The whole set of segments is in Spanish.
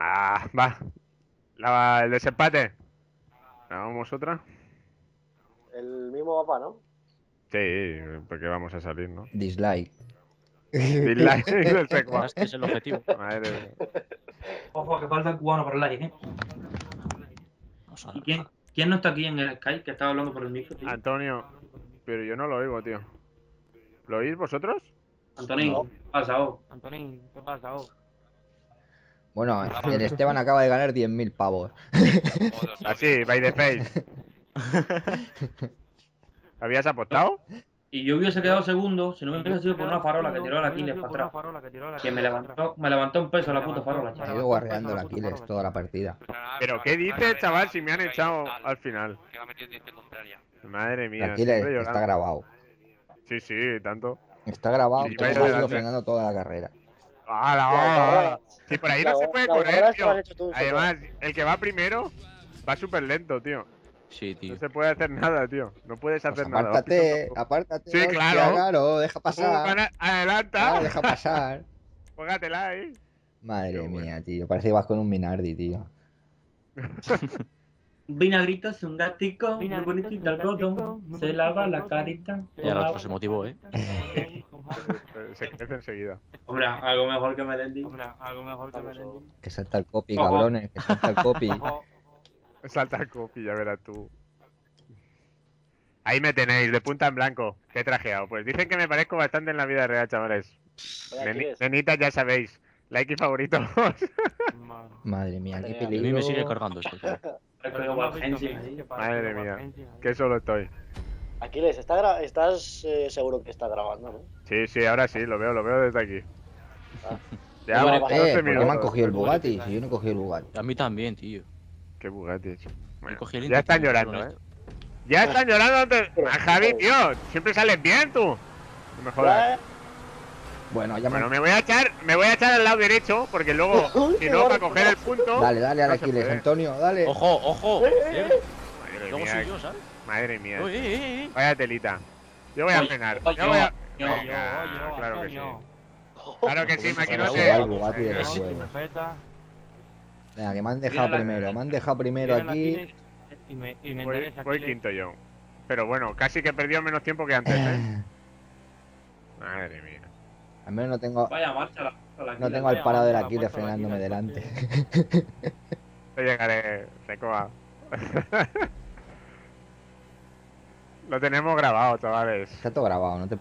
Ah, va. La, el desempate. ¿Hagamos otra? El mismo mapa, ¿no? Sí, porque vamos a salir, ¿no? Dislike. Dislike del Secua. Es que es el objetivo. Madre mía. Ojo, que falta el cubano por el like, ¿eh? ¿Y quién, quién no está aquí en el Skype que estaba hablando por el micro, tío? Antonio, pero yo no lo oigo, tío. ¿Lo oís vosotros? Antonín, No. ¿qué pasa, oh? Antonín, ¿qué pasa? Oh? Bueno, el Esteban acaba de ganar 10.000 pavos. Así, by the face. ¿Habías apostado? Y yo hubiese quedado segundo si no me hubiese sido por una farola que tiró la Aquiles para atrás. que me levantó, me levantó un peso la puta farola, Ha chaval. ido guarreando el Aquiles toda la partida. ¿Pero qué dices, chaval, si me han echado al final? Madre El mía, Aquiles está grabado. Sí, sí, tanto. Está grabado Sí, y va a ir ha ido frenando toda la carrera. ¡Hala! La hala! carrera- Si por ahí no se puede correr, tío. Además, el que va primero va súper lento, tío. Sí, tío. No se puede hacer nada, tío. No puedes Pues hacer nada. apártate, apártate. Sí, hostia, claro. claro, deja Uh, pasar. Ah, Adelanta. deja pasar. Juégatela ahí. Madre Qué bueno. mía, tío. Parece que vas con un Minardi, tío. Vinagrito es un gatico, muy bonito muy Se lava la carita. Ya el otro se motivó, ¿eh? Eh, Se crece enseguida. Hombre, algo mejor que Melendi. Hombre, algo mejor que Melendi. Que salta el copy, Ojo. cabrones. Que salta el copy. Ojo, Salta el copy, ya verás tú. Ahí me tenéis, de punta en blanco. Qué trajeado. Pues dicen que me parezco bastante en la vida real, chavales. Aquiles, Nenitas, ya sabéis. Like y favoritos. madre. Mía, qué mía. A mí peligro. me sigue cargando esto. que para Madre mía. Que solo estoy. Aquiles, ¿está gra- ¿estás eh, seguro que está grabando, no? Sí, sí, ahora sí, lo veo, lo veo desde aquí. Ah. Ya, Bueno, vamos, Eh, 12 ¿por qué me han cogido el Bugatti? Si yo no he cogido el Bugatti. A mí también, tío. Qué Bugatti. Bueno, ya están llorando, ¿eh? Ya están llorando antes. Ah, Javi, tío, siempre sales bien tú. No me jodas. Eh, Bueno, ya me... Bueno, me voy a echar, me voy a echar al lado derecho, porque luego, si no, para coger el punto. Dale, dale al no Aquiles. Antonio, dale. ¡Ojo, ojo! Madre Luego mía, soy yo, ¿sabes? Madre mía. Uy. Vaya telita. Yo voy a frenar. Yo voy a. yo, Venga, yo, claro que sí. Claro que sí, maquinote. Venga. Que me han dejado primero. Me han dejado primero aquí. Aquiles Y me, y me Voy, quinto yo. Pero bueno, casi que he perdido menos tiempo que antes, ¿eh? Madre mía. Al menos no tengo, Vaya marcha la, la no tengo al parado del Aquiles frenándome delante. Te llegaré, Secoa. Lo tenemos grabado, chavales. Está todo grabado, no te... Eh,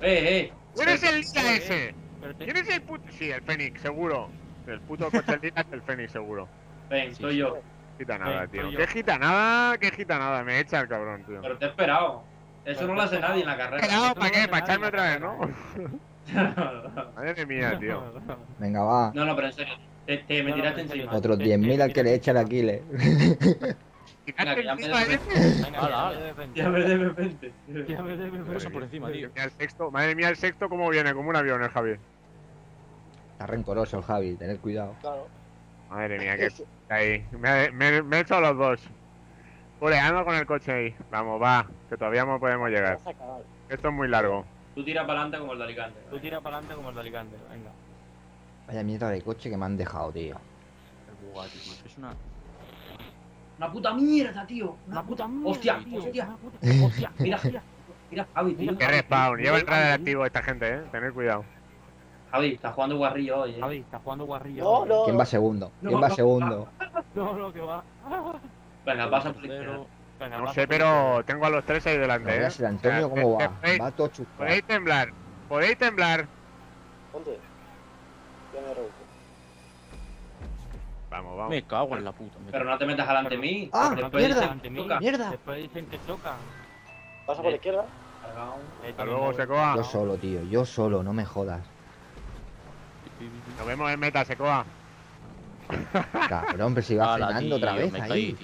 eh. ¿Quién es el Lila ese? Pero te- ¿Quién es el puto? Sí, el Fénix, seguro. El puto coche Lila es el Fénix, seguro. Ven, soy yo. Gitanada, Ven, tío. yo. ¿Qué gitanada? ¿Qué gitanada? Me echa el cabrón, tío. Pero te he esperado. Eso no lo hace nadie en la carrera. No, ¿para qué? ¿Para echarme otra vez, no? Madre mía, tío. Venga, va. No, no, pero en serio. Te, te me tiraste encima. Otros 10.000 al que le echa el Aquiles. Venga, que ya me de repente. Ya me de repente. Pasa por encima, tío. Mira el sexto, madre mía, el sexto cómo viene, como un avión el Javi. Está rencoroso el Javi, tened cuidado. claro. Madre mía, que ahí. Me, me, me he hecho a los dos. Puleando con el coche ahí. Vamos, va, que todavía no podemos llegar. Esto es muy largo. Tú tiras para adelante como el de Alicante. Tú tira para adelante como el de Alicante. Venga. Vaya mierda de coche que me han dejado, tío. El Bugatti, es una... Una puta mierda, tío. Una puta mierda, Hostia, tío. hostia. Hostia. Mira, mira, Javi, tío. Qué respawn, lleva el radar activo esta gente, eh. Tened cuidado. Javi, está jugando guarrillo hoy, eh. Javi, está jugando guarrillo. No, no. ¿Quién va segundo? ¿Quién No, va no, segundo? No, no, que va. Venga, pasa por izquierda. Tercero. Venga, No sé, pero tengo a los tres ahí No delante, eh. veas el Antonio O sea, cómo va. podéis- Va todo. Podéis temblar, podéis temblar. Ponte. Ya me rebusco. Vamos, vamos. Me cago en la puta. me Pero no te metas delante de mí. Ah, después mierda. dicen. ¡Mierda! Después dicen que chocan. Pasa por la izquierda. Cargado. Hasta luego, Secoa. Yo solo, tío. Yo solo, no me jodas. Nos vemos en meta, Secoa. Cabrón, pero si va Hala, frenando otra vez ahí.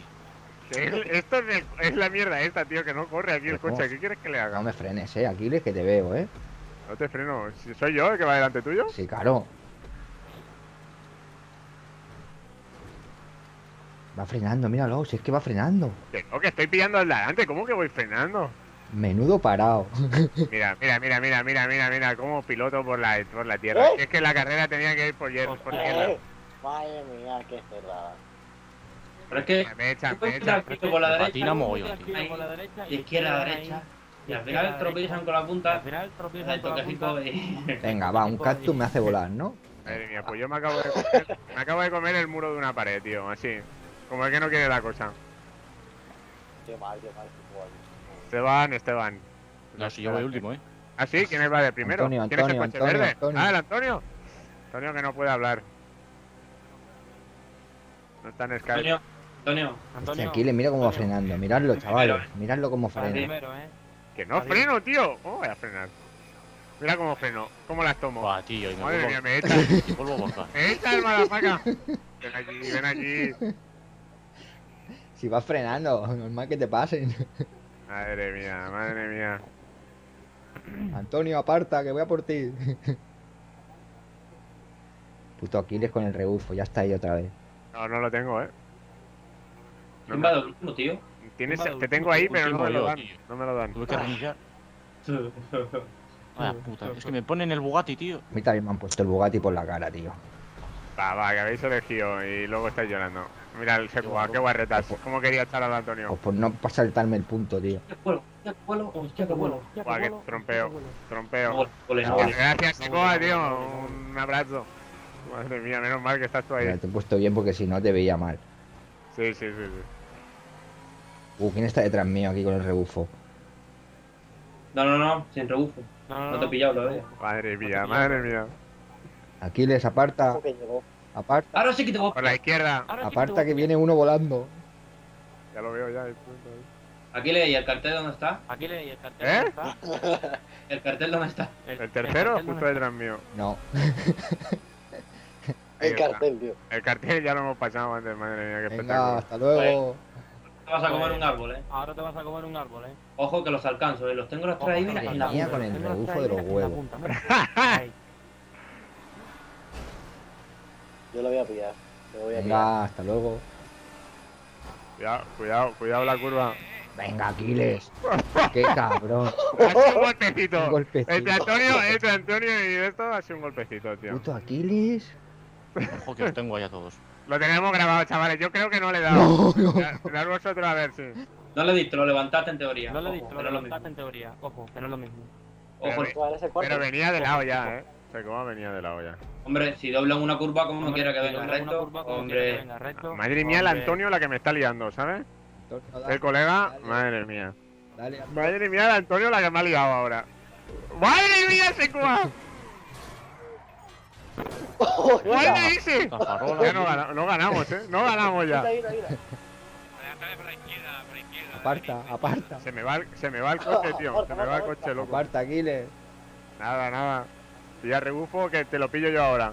Esto es, la mierda esta, tío, que no corre aquí el coche. ¿cómo? ¿Qué quieres que le haga? No me frenes, eh. Aquiles, que te veo, eh. No te freno. Soy yo el que va delante tuyo. Sí, claro. Va frenando, míralo, si es que va frenando. Que no, que estoy pillando al delante. ¿Cómo que voy frenando? Menudo parado. Mira, mira, mira, mira, mira, mira, mira, cómo piloto por la, por la tierra. ¿Eh? Es que la carrera tenía que ir por, hier- por tierra. Madre mía, qué cerrada. Pero es que. Me echan, me echan. por la Patina derecha, mogollón, tío. Tiro por la derecha y izquierda derecha. Y al final tropiezan con la Al punta final tropiezan con la punta. Venga, va, un cactus me hace volar, ¿no? Madre mía, pues yo me acabo de comer, me acabo de comer el muro de una pared, tío, así. Como el que no quiere la cosa. Qué mal, qué mal. Esteban, Esteban. No, si yo voy último, eh. ¿Ah, sí? ¿Quién va de primero? Antonio, ¿Quién es el Antonio, coche Antonio, verde? Antonio. Ah, el Antonio. Antonio que no puede hablar. No está en Skype. Antonio, Antonio. Antonio, Aquiles, mira cómo va Antonio. frenando. Miradlo, chavales. Miradlo cómo frena. Primero, eh. Que no Adiós. freno, tío. ¿Cómo voy a frenar? Mira cómo freno. ¿Cómo las tomo? Buah, tío, y me Madre vuelvo, mía, me echa. y vuelvo a bajar. Me echa el madafaca. Ven aquí, ven aquí. Si vas frenando, normal que te pasen. Madre mía, madre mía. Antonio, aparta, que voy a por ti. Puto Aquiles con el rebufo, ya está ahí otra vez. No, no lo tengo, eh. No, ¿Quién va de último, tío? Tienes, ¿Quién va de te tengo ahí, pero no me lo dan. tío. No me lo dan. Tuve que. Vaya puta, es que me ponen el Bugatti, tío. A mí también me han puesto el Bugatti por la cara, tío. Va, va, que habéis elegido y luego estáis llorando. Mira el Secuba, qué guarretas. ¿Cómo quería echar al Antonio? Pues por no pa- saltarme el punto, tío. Que vuelo, que vuelo, que vuelo. Qué trompeo. Trompeo. No. Gracias, Secuba, tío. Un abrazo. Madre mía, menos mal que estás tú Mira, ahí. te he puesto bien porque si no te veía mal. Sí, sí, sí. sí. Uh, ¿quién está detrás mío aquí con el rebufo? No, no, no, sin rebufo. No, No te he pillado todavía. Madre mía, madre mía. Aquiles, aparta, Ojo que llegó. Aparta, Ahora sí que te voy. Por la izquierda. Ahora aparta que viene uno volando. Ya lo veo ya. Aquí le, ¿y el cartel dónde está? Aquí le el cartel. ¿Eh? ¿dónde está? ¿El cartel dónde está? El tercero, cartel justo ¿dónde detrás mío. No, Ahí El cartel, tío. El cartel ya lo hemos pasado antes, madre mía, qué venga, espectáculo. hasta luego. Te vas a comer un árbol, eh. Ahora te vas a comer un árbol, eh. Ojo que los alcanzo, eh. Los tengo los tres ahí, mira, en la punta. con el rebufo de ahí, los huevos. punta, mira. Ahí. Yo lo voy a pillar. Lo voy a pillar. Venga, hasta luego. Cuidado, cuidado, cuidado la curva. Venga, Aquiles. Qué cabrón. Ha sido un golpecito. Un golpecito. Entre Antonio, entre Antonio y esto ha sido un golpecito, tío. Puto Aquiles. Ojo que os tengo ahí a todos. Lo tenemos grabado, chavales. Yo creo que no le he dado. No, no. Mirad vosotros a ver si. No le diste, lo levantaste en teoría. No lo he Ojo, dicho, que lo no es lo levantaste mismo. en teoría. Ojo, que no es lo mismo. Ojo, Pero- Vale, ese cuarto. Pero venía de lado ya, eh. Sea, cómo venía de lado ya. hombre, si doblan una curva como no quiera que venga recto, hombre. Madre mía, el. Antonio la que me está liando, ¿sabes? El colega, madre mía. Dale, Madre mía, el Antonio la que me ha liado ahora. ¡Madre mía, ese! La farola. Ya no, gana- no ganamos, eh. No ganamos ya. Aparta, aparta. Se me va el, se me va el coche, tío. Se me va el coche, loco. Aparta, Aquiles. Nada, nada. Pilla rebufo que te lo pillo yo ahora.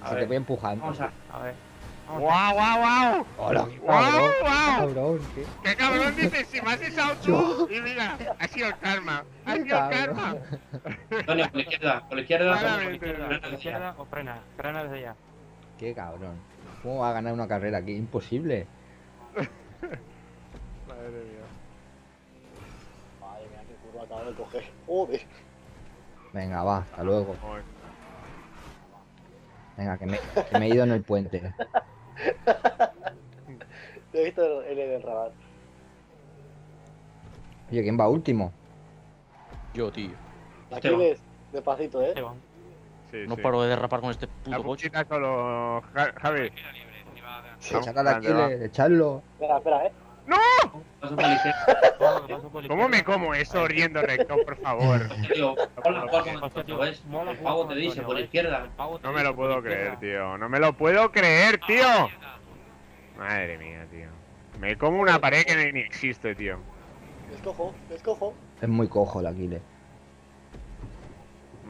A Se te voy empujando. Vamos a. A ver. ¡Guau, guau, guau! Hola, ¡Guau, guau! Cabrón, ¿qué? ¡Qué cabrón dices! Si me has echado tú. Y mira, ha sido el karma. Ha sido el karma. Antonio, por la izquierda, por la izquierda. Por la izquierda. o frena. Frena desde ya. Qué cabrón. ¿Cómo va a ganar una carrera aquí? Imposible. Madre mía. Madre mía, qué curva acabo de coger. Joder. Venga, va, hasta luego. Venga, que me, que me he ido en el puente. Te he visto el el del rabat. Oye, ¿quién va último? Yo, tío. Ves, despacito, ¿eh? Esteban. Sí, No sí. paro de derrapar con este puto coche. solo, Javi. Al grande, va. Aquiles, echarlo. Espera, espera, ¿eh? La ¿Cómo me como eso riendo recto, por favor? No me lo puedo creer, tío. No me lo puedo creer, tío. Madre mía, tío. Me como una pared que ni- existe, tío. Escojo, escojo. Es muy cojo el Aquiles.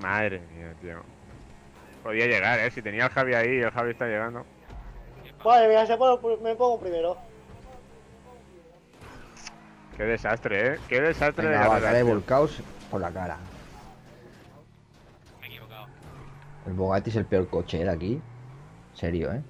Madre mía, tío. Podía llegar, eh. Si tenía el Javi ahí, el Javi está llegando. Madre mía, se pone- me pongo primero. Qué desastre, eh. Qué desastre Venga, de va, carrera, cara de volcaos por la cara. El Bugatti es el peor coche de aquí. Serio, ¿eh?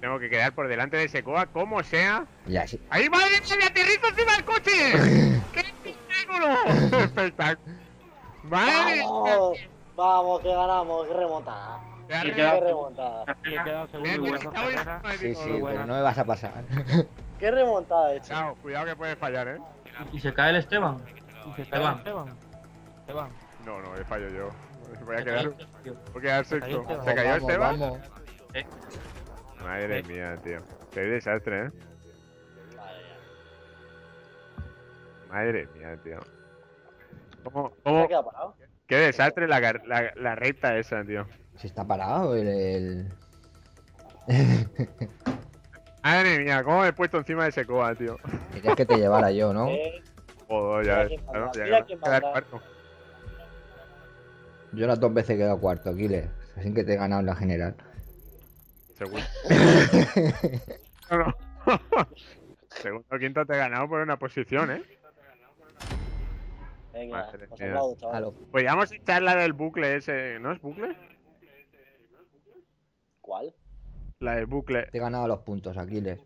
Tengo que quedar por delante de Secoa, como sea. Ya, sí. ¡Ahí, madre mía, me aterrizo encima del coche! ¡Qué espectáculo! ¡Espectáculo! ¡Madre mía! Vamos, vamos, que ganamos, remontada. Qué remontada. He está Sí, sí, pero no me vas a pasar. Qué remontada he hecho. Cuidado, cuidado que puedes fallar, eh. Y se cae el Esteban. Y se Esteban. Esteban. Esteban. No, no, he fallo yo. Voy a Se quedar, voy a quedar Se cayó sexto. Esteban. ¿Se cayó vamos, Esteban? vamos. Madre mía, tío. Qué desastre, eh. Madre mía, tío. ¿Cómo, ¿Se cómo, ha quedado parado? qué desastre la, la, la recta esa, tío. Si está parado el... el- Madre mía, cómo me he puesto encima de ese coa, tío. Querías que te llevara yo, ¿no? Eh, Joder, ya ves. claro, ya quedar cuarto. Yo las dos veces he quedado cuarto, Aquiles. Así que te he ganado en la general. Segundo. No, no. Segundo o quinto te he ganado por una posición, ¿eh? venga, A chaval. Podríamos echar la del bucle ese, ¿no es bucle? ¿Cuál? La del bucle. Te he ganado los puntos, Aquiles.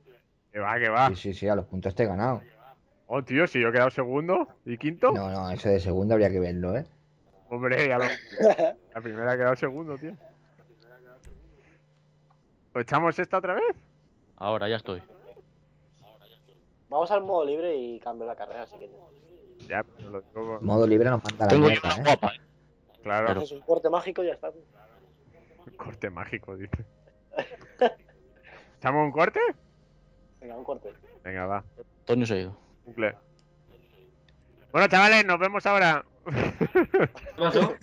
Que va, que va. Sí, sí, sí, a los puntos te he ganado. Oh, tío, si yo he quedado segundo y quinto. No, no, eso de segundo habría que verlo, ¿eh? Hombre, ya lo... la primera ha quedado segundo, tío. ¿Pues echamos esta otra vez? Ahora ya estoy. Vamos al modo libre y cambio la carrera si quieres. Ya, pero lo digo Modo libre nos manda la Tengo mierda, ¿eh? guapa. eh. Claro, Haces un corte mágico y ya está. corte mágico, dice. ¿Echamos un corte? Venga, un corte. Venga, va. Antonio se ha ido. Bucle. Bueno, chavales, nos vemos ahora. ¿Qué pasó?